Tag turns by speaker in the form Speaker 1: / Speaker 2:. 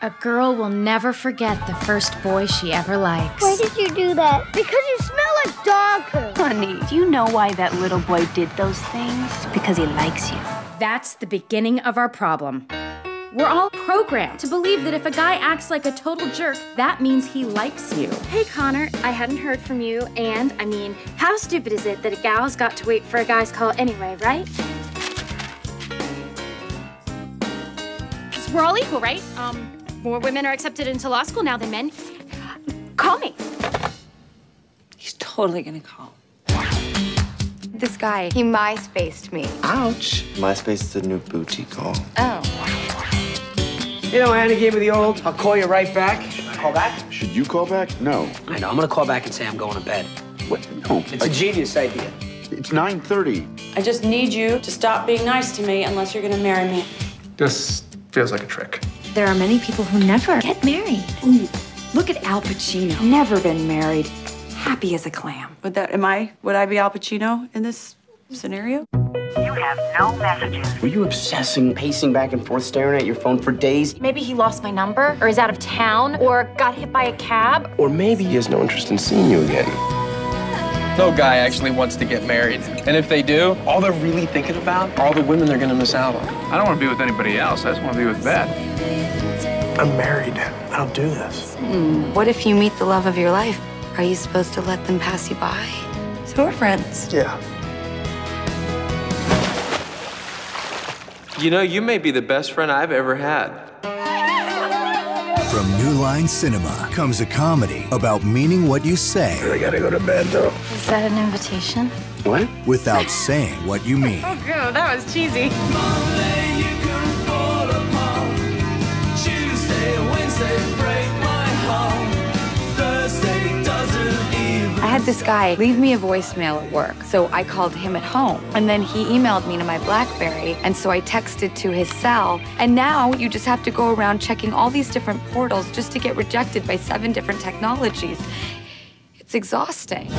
Speaker 1: A girl will never forget the first boy she ever likes.
Speaker 2: Why did you do that? Because you smell like dog poo.
Speaker 3: Honey, do you know why that little boy did those things? Because he likes you.
Speaker 1: That's the beginning of our problem. We're all programmed to believe that if a guy acts like a total jerk, that means he likes you.
Speaker 4: Hey, Connor, I hadn't heard from you, and I mean, how stupid is it that a gal's got to wait for a guy's call anyway, right? 'Cause we're all equal, right? Um, more women are accepted into law school now than men. Call me.
Speaker 5: He's totally gonna call.
Speaker 6: This guy, he MySpaced me.
Speaker 7: Ouch. MySpace is the new booty call.
Speaker 6: Oh.
Speaker 8: You know, Anna gave me the old, I'll call you right back. Call back?
Speaker 9: Should you call back? No.
Speaker 8: I know, I'm gonna call back and say I'm going to bed.
Speaker 9: What? No.
Speaker 8: It's a genius idea.
Speaker 9: It's 9.30.
Speaker 5: I just need you to stop being nice to me unless you're gonna marry me.
Speaker 10: This feels like a trick.
Speaker 3: There are many people who never get married.
Speaker 11: Look at Al Pacino. Never been married. Happy as a clam.
Speaker 5: Would that am I would I be Al Pacino in this scenario?
Speaker 12: You have no messages.
Speaker 8: Were you obsessing, pacing back and forth, staring at your phone for days?
Speaker 4: Maybe he lost my number, or is out of town, or got hit by a cab.
Speaker 7: Or maybe he has no interest in seeing you again.
Speaker 10: No guy actually wants to get married. And if they do, all they're really thinking about are all the women they're gonna miss out on. I don't want to be with anybody else. I just want to be with Beth.
Speaker 9: I'm married. I don't do this.
Speaker 6: Hmm, what if you meet the love of your life? Are you supposed to let them pass you by?
Speaker 5: So we're friends.
Speaker 9: Yeah.
Speaker 13: You know, you may be the best friend I've ever had.
Speaker 14: From New Line Cinema comes a comedy about meaning what you say.
Speaker 9: I gotta go to bed, though.
Speaker 4: Is that an invitation?
Speaker 7: What?
Speaker 14: Without saying what you mean.
Speaker 4: Oh, good. That was cheesy.
Speaker 6: This guy leave me a voicemail at work, so I called him at home. And then he emailed me to my Blackberry, and so I texted to his cell. And now you just have to go around checking all these different portals just to get rejected by seven different technologies. It's exhausting.